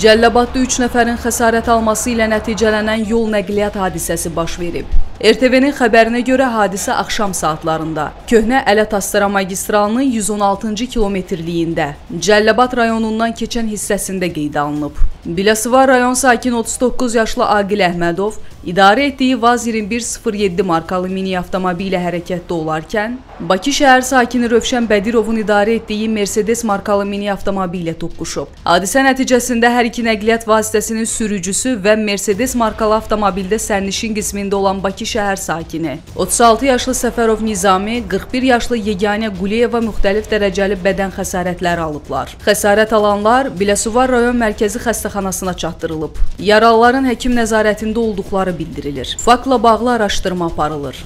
Cəllabadda 3 nəfərin xəsarət alması ilə nəticələnən yol nəqliyyat hadisəsi baş verib. RTV-nin xəbərinə görə hadisə axşam saatlarında Köhnə Ələt-Astara magistralının 116-cı kilometrliyində Cəllabad rayonundan keçən hissəsində qeydə alınıb. Biləsuvar rayon sakin 39 yaşlı Aqil Əhmədov idarə etdiyi VAZ 2107 markalı mini avtomobili hərəkətdə olarkən Bakı şəhər sakini Rövşən Bədirovun idarə etdiyi Mercedes markalı mini avtomobili toqquşub. Hadisə nəticəsində hər iki nəqliyyat vasitəsinin sürücüsü və Mercedes markalı avtomobildə sərnişin qismində olan Bakı şəhər sakini 36 yaşlı Səfərov Nizami, 41 yaşlı Yeganə Quliyeva müxtəlif dərəcəli bədən xəsarətləri alıblar. Xəsarət alanlar Biləsuvar rayon mərkəzi xəstəxanasına çatdırılıb. Yaralıların həkim nəzarətində olduqları bildirilir. Faktla bağlı araşdırma aparılır.